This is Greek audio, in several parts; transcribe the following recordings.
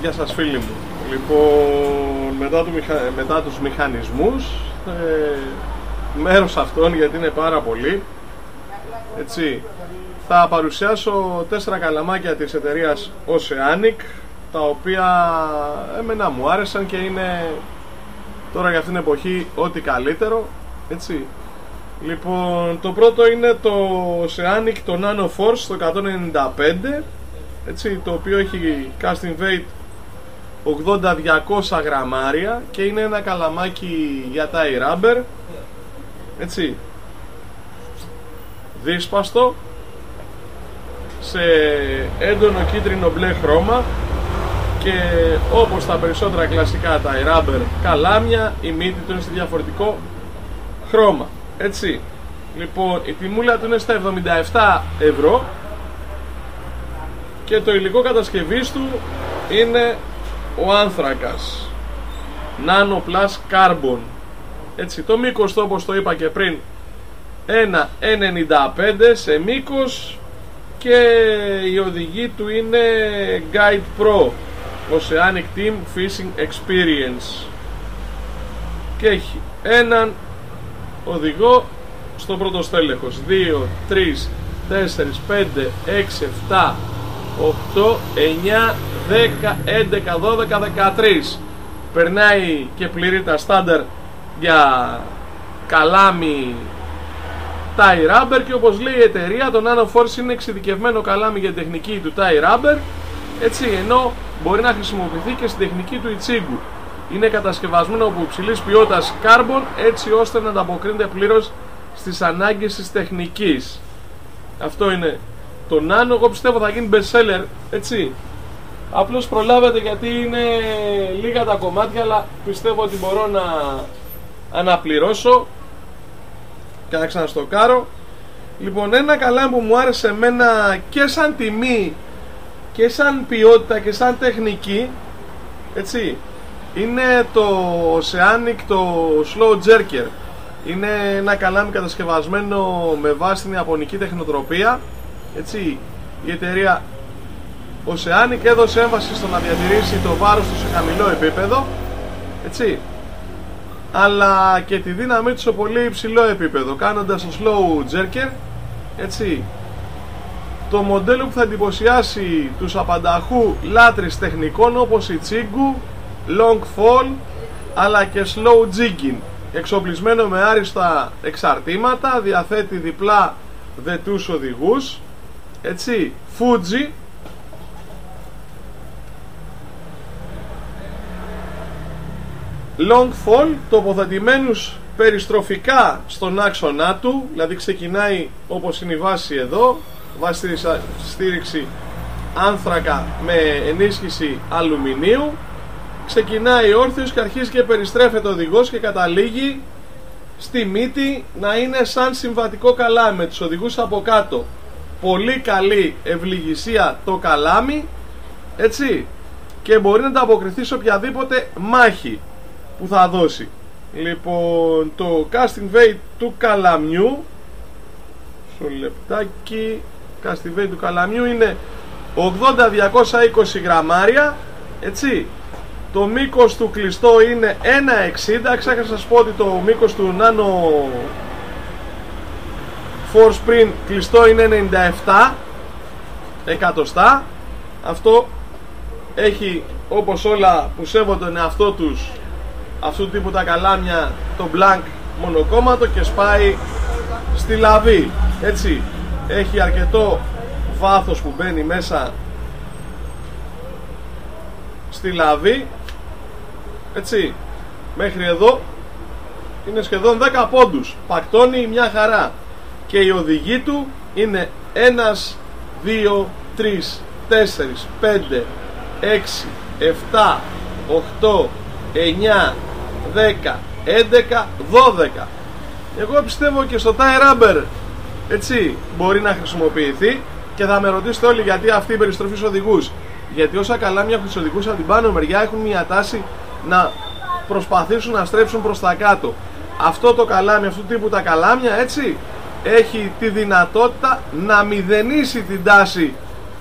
Γεια σας φίλοι μου. Λοιπόν, μετά, του μηχα... μετά τους μηχανισμούς, ε, μέρος αυτών γιατί είναι πάρα πολύ, έτσι, θα παρουσιάσω τέσσερα καλαμάκια της εταιρείας Oceanic, τα οποία εμένα μου άρεσαν και είναι τώρα για αυτήν την εποχή ό,τι καλύτερο, έτσι. Λοιπόν, το πρώτο είναι το Oceanic, το Nano Force, το 195, έτσι, το οποίο έχει casting weight 80-200 γραμμάρια και είναι ένα καλαμάκι για tie rubber. Έτσι. Δύσπαστο. Σε έντονο κίτρινο μπλε χρώμα. Και όπως τα περισσότερα κλασικά tie rubber καλάμια η μύτη του είναι σε διαφορετικό χρώμα. Έτσι. Λοιπόν η τιμούλα του είναι στα 77 ευρώ. Και το υλικό κατασκευής του είναι ο άνθρακας Nano Plus Carbon έτσι το μήκος του όπως το είπα και πριν 1,95 σε μήκος και η οδηγή του είναι Guide Pro Oceanic Team Fishing Experience. Και έχει έναν οδηγό στο πρώτο στέλεχος. 2, 3, 4, 5, 6, 7, 8, 9, 10, 11, 12, 13 περνάει και πληρεί τα στάνταρ για καλάμι tie rubber και όπως λέει η εταιρεία το Nano Force είναι εξειδικευμένο καλάμι για τεχνική του tie rubber. Έτσι ενώ μπορεί να χρησιμοποιηθεί και στην τεχνική του Ichigu είναι κατασκευασμένο από υψηλής ποιότητας carbon έτσι ώστε να ανταποκρίνεται πλήρως στις ανάγκες της τεχνικής. Αυτό είναι το Nano. Εγώ πιστεύω θα γίνει best seller έτσι Απλώς προλάβετε γιατί είναι λίγα τα κομμάτια αλλά πιστεύω ότι μπορώ να αναπληρώσω. Και να ξαναστοκάρω. Λοιπόν ένα καλά που μου άρεσε εμένα και σαν τιμή και σαν ποιότητα και σαν τεχνική έτσι είναι το Oceanic το Slow Jerker. Είναι ένα καλάμι κατασκευασμένο με βάση την Ιαπωνική τεχνοτροπία έτσι η εταιρεία Oceanic έδωσε έμφαση στο να διατηρήσει το βάρος του σε χαμηλό επίπεδο έτσι αλλά και τη δύναμή του σε πολύ υψηλό επίπεδο κάνοντας το slow jerker έτσι. Το μοντέλο που θα εντυπωσιάσει τους απανταχού λάτρεις τεχνικών όπως η Chingu, Long Fall αλλά και Slow Jigging εξοπλισμένο με άριστα εξαρτήματα διαθέτει διπλά δετούς οδηγούς έτσι Fuji long fall τοποθετημένους περιστροφικά στον άξονά του δηλαδή ξεκινάει όπως είναι η βάση εδώ βάση στήριξη άνθρακα με ενίσχυση αλουμινίου. Ξεκινάει όρθιος και αρχίζει και περιστρέφεται ο οδηγός και καταλήγει στη μύτη να είναι σαν συμβατικό καλάμι με τους οδηγούς από κάτω. Πολύ καλή ευληγησία το καλάμι έτσι και μπορεί να ανταποκριθεί σε οποιαδήποτε μάχη που θα δώσει. Λοιπόν το casting weight του καλαμιού. Στο λεπτάκι casting weight του καλαμιού είναι 80-220 γραμμάρια έτσι. Το μήκος του κλειστό είναι 1,60 ξέχασα να σας πω ότι το μήκος του Nano Force Print κλειστό είναι 97 εκατοστά. Αυτό έχει όπως όλα που σέβονται τον εαυτό τους αυτού του τύπου τα καλάμια το blank μονοκόμματο και σπάει στη λαβή. Έτσι έχει αρκετό βάθος που μπαίνει μέσα στη λαβή. Έτσι μέχρι εδώ είναι σχεδόν 10 πόντους. Πακτώνει μια χαρά. Και η οδηγή του είναι 1, 2, 3, 4, 5, 6, 7, 8, 9, 10, 11, 12 εγώ πιστεύω και στο tie rubber έτσι μπορεί να χρησιμοποιηθεί και θα με ρωτήσετε όλοι γιατί αυτή η περιστροφή στους οδηγούς. Γιατί όσα καλά μια στους οδηγούς από την πάνω μεριά έχουν μια τάση να προσπαθήσουν να στρέψουν προς τα κάτω. Αυτό το καλάμι, αυτού τύπου τα καλάμια έτσι έχει τη δυνατότητα να μηδενίσει την τάση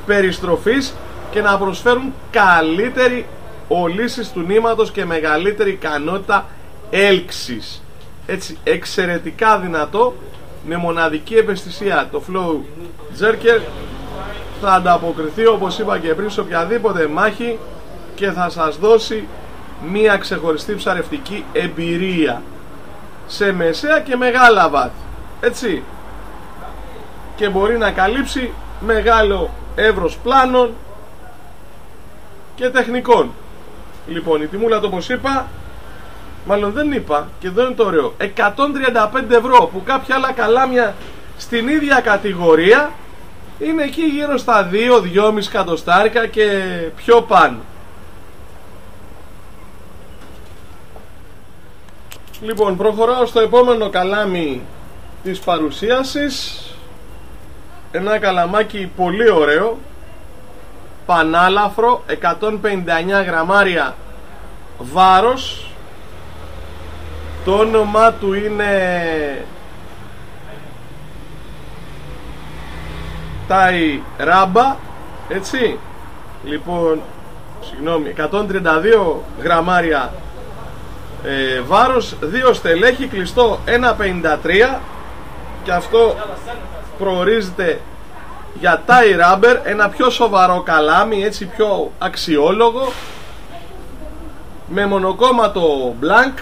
περιστροφής και να προσφέρουν καλύτερη ολίση του νήματος και μεγαλύτερη ικανότητα έλξης. Έτσι εξαιρετικά δυνατό με μοναδική ευαισθησία. Το Flow Jerker θα ανταποκριθεί όπως είπα και πριν σε οποιαδήποτε μάχη και θα σας δώσει μία ξεχωριστή ψαρευτική εμπειρία. Σε μεσαία και μεγάλα βάθη. Έτσι. Και μπορεί να καλύψει μεγάλο εύρος πλάνων και τεχνικών λοιπόν η τιμούλα το όπως είπα μάλλον δεν είπα και εδώ είναι το ωραίο. 135 ευρώ που κάποια άλλα καλάμια στην ίδια κατηγορία είναι εκεί γύρω στα 2-2,5 κατοστάρικα και πιο πάνω. Λοιπόν, προχωράω στο επόμενο καλάμι της παρουσίασης. Ένα καλαμάκι πολύ ωραίο Πανάλαφρο, 159 γραμμάρια. Βάρος. Το όνομά του είναι Τάι Ράμπα Έτσι. Λοιπόν, συγγνώμη, 132 γραμμάρια. Ε, βάρος 2 στελέχη κλειστό 1.53 και αυτό προορίζεται για tie rubber ένα πιο σοβαρό καλάμι έτσι πιο αξιόλογο. Με μονοκόμματο blank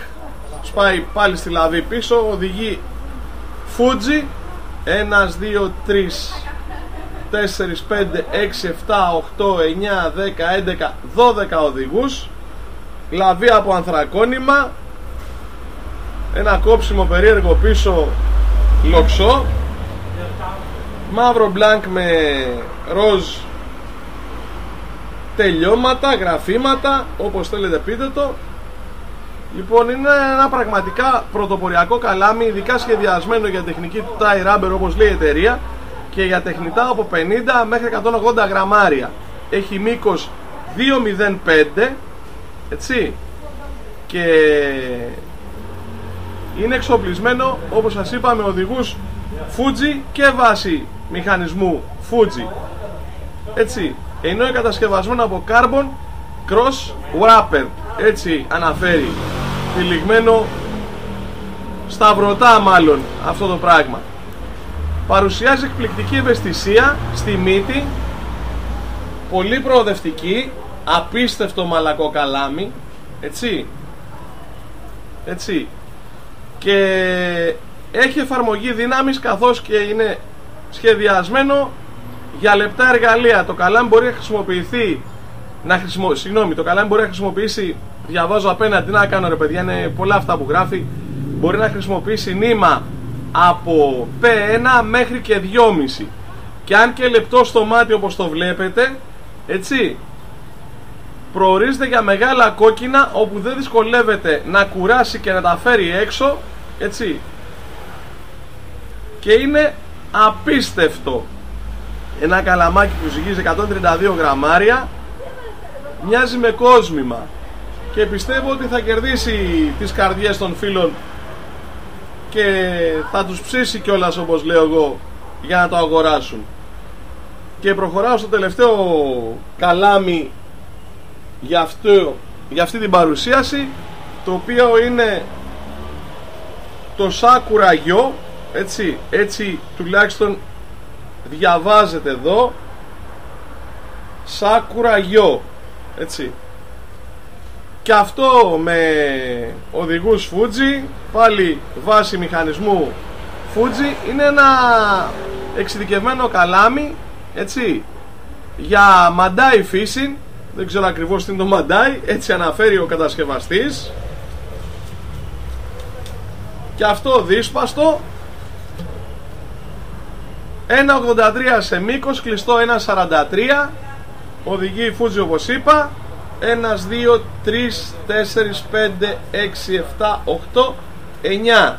σπάει πάλι στη λαβή πίσω οδηγεί Fuji. 1, 2, 3 4, 5, 6, 7, 8, 9, 10, 11, 12 οδηγούς. Λαβή από ανθρακόνημα ένα κόψιμο περίεργο πίσω λοξό μαύρο blank με ροζ τελειώματα, γραφήματα όπως θέλετε πείτε το. Λοιπόν είναι ένα πραγματικά πρωτοποριακό καλάμι ειδικά σχεδιασμένο για τεχνική του tai rubber όπως λέει η εταιρεία και για τεχνητά από 50 μέχρι 180 γραμμάρια. Έχει μήκος 2,05 έτσι. Και είναι εξοπλισμένο όπως σας είπα με οδηγούς Fuji και βάση μηχανισμού Fuji έτσι ενώ είναι κατασκευασμένο από Carbon Cross Wrapper. Έτσι αναφέρει τυλιγμένο σταυρωτά μάλλον αυτό το πράγμα. Παρουσιάζει εκπληκτική ευαισθησία στη μύτη πολύ προοδευτική απίστευτο μαλακό καλάμι έτσι. Έτσι. Και έχει εφαρμογή δύναμης καθώς και είναι σχεδιασμένο για λεπτά εργαλεία. Το καλάμι μπορεί να χρησιμοποιηθεί να χρησιμο... συγγνώμη, το καλάμι μπορεί να χρησιμοποιήσει διαβάζω απέναντι να κάνω ρε παιδιά είναι πολλά αυτά που γράφει. Μπορεί να χρησιμοποιήσει νήμα από P1 μέχρι και 2,5 και αν και λεπτό στο μάτι όπως το βλέπετε έτσι προορίζεται για μεγάλα κόκκινα όπου δεν δυσκολεύεται να κουράσει και να τα φέρει έξω έτσι και είναι απίστευτο. Ένα καλαμάκι που ζυγίζει 132 γραμμάρια μοιάζει με κόσμημα. Και πιστεύω ότι θα κερδίσει τις καρδιές των φίλων και θα τους ψήσει κιόλας όπως λέω εγώ για να το αγοράσουν. Και προχωράω στο τελευταίο καλάμι για, αυτό, για αυτή την παρουσίαση το οποίο είναι το Sakura Yo έτσι, έτσι τουλάχιστον διαβάζεται εδώ Sakura Yo έτσι. Και αυτό με οδηγούς Fuji πάλι βάση μηχανισμού Fuji είναι ένα εξειδικευμένο καλάμι έτσι για Mandai Fishing δεν ξέρω ακριβώς τι είναι το Mandai έτσι αναφέρει ο κατασκευαστής. Και αυτό δύσπαστο 1.83 σε μήκος κλειστό 1.43 οδηγεί Fuji όπως είπα. 1, 2, 3, 4, 5, 6, 7, 8, 9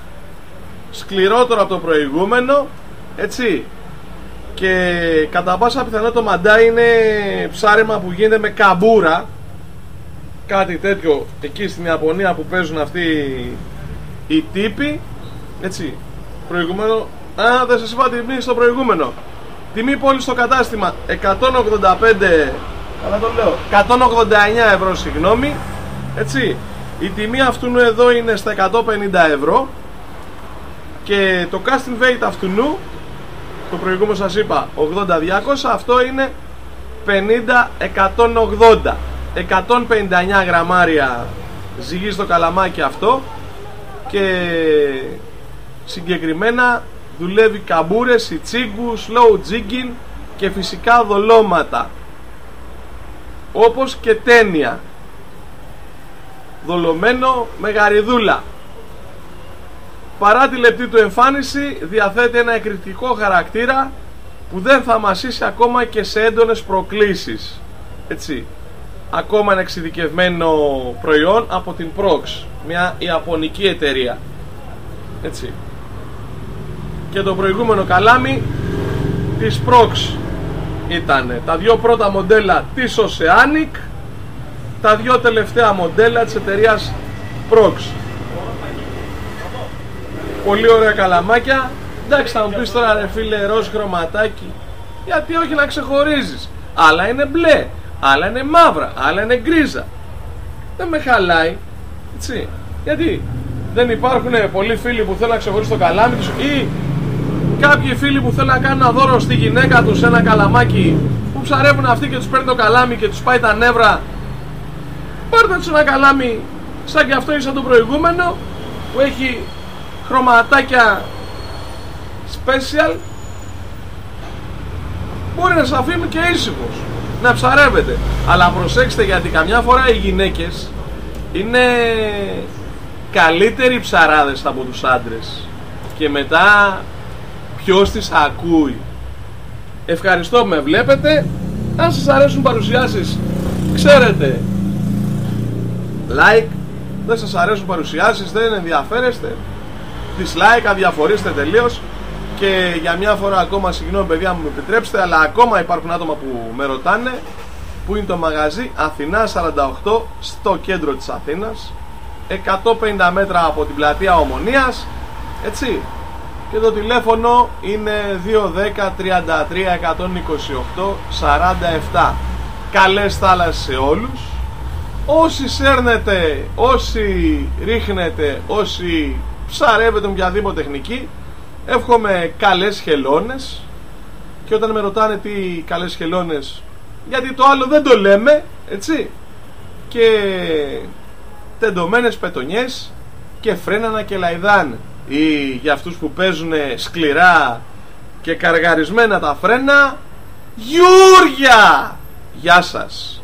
σκληρότερο από το προηγούμενο έτσι. Και κατά πάσα πιθανότητα το μαντά είναι ψάρεμα που γίνεται με καμπούρα. Κάτι τέτοιο εκεί στην Ιαπωνία που παίζουν αυτοί οι τύποι έτσι. Προηγούμενο α δεν σας είπα τιμή στο προηγούμενο. Τιμή πόλης στο κατάστημα 185 αλλά το λέω 189 ευρώ συγγνώμη έτσι. Η τιμή αυτού εδώ είναι στα 150 ευρώ και το casting weight αυτού το προηγούμενο σας είπα 80-200 αυτό είναι 50-180 159 γραμμάρια ζυγίζει το καλαμάκι αυτό και συγκεκριμένα δουλεύει καμπούρες, ιτσίγκου, slow jigging και φυσικά δολώματα. Όπως και τένια. Δολωμένο με γαριδούλα παρά τη λεπτή του εμφάνιση διαθέτει ένα εκρηκτικό χαρακτήρα που δεν θα μασίσει ακόμα και σε έντονες προκλήσεις. Έτσι ακόμα ένα εξειδικευμένο προϊόν από την Prox μια ιαπωνική εταιρεία. Έτσι και το προηγούμενο καλάμι της Prox ήταν τα δύο πρώτα μοντέλα της Oceanic τα δύο τελευταία μοντέλα της εταιρείας Prox. Πολύ ωραία καλαμάκια. Εντάξει θα μου πεις τώρα ρε φίλε ροζ χρωματάκι. Γιατί όχι να ξεχωρίζεις. Άλλα είναι μπλε άλλα είναι μαύρα άλλα είναι γκρίζα. Δεν με χαλάει έτσι. Γιατί δεν υπάρχουν πολλοί φίλοι που θέλουν να ξεχωρίσουν το καλάμι τους ή κάποιοι φίλοι που θέλουν να κάνουν ένα δώρο στη γυναίκα τους ένα καλαμάκι που ψαρεύουν αυτοί και τους παίρνει το καλάμι και τους πάει τα νεύρα. Πάρτε τους ένα καλάμι σαν και αυτό ή σαν το προηγούμενο που έχει χρωματάκια special. Μπορεί να σας αφήνει και ήσυχος να ψαρεύετε. Αλλά προσέξτε γιατί καμιά φορά οι γυναίκες είναι καλύτεροι ψαράδες από τους άντρες. Και μετά ποιος τις ακούει; Ευχαριστώ που με βλέπετε; Αν σας αρέσουν παρουσιάσεις ξέρετε. Like. Δεν σας αρέσουν παρουσιάσεις δεν ενδιαφέρεστε. Dislike αδιαφορήστε τελείως. Και για μια φορά ακόμα συγγνώμη παιδιά μου επιτρέψτε αλλά ακόμα υπάρχουν άτομα που με ρωτάνε. Που είναι το μαγαζί; Αθηνά 48 στο κέντρο της Αθήνας. 150 μέτρα από την πλατεία Ομονίας. Έτσι και το τηλέφωνο είναι 210 33 128 47 καλές θάλασσες σε όλους. Όσοι σέρνετε όσοι ρίχνετε όσοι ψαρεύετε με οποιαδήποτε τεχνική εύχομαι καλές χελώνες. Και όταν με ρωτάνε τι καλές χελώνες γιατί το άλλο δεν το λέμε έτσι. Και τεντωμένες πετονιές και φρένανα και λαϊδάν ή για αυτούς που παίζουν σκληρά και καργαρισμένα τα φρένα Γιούρια! Γεια σας!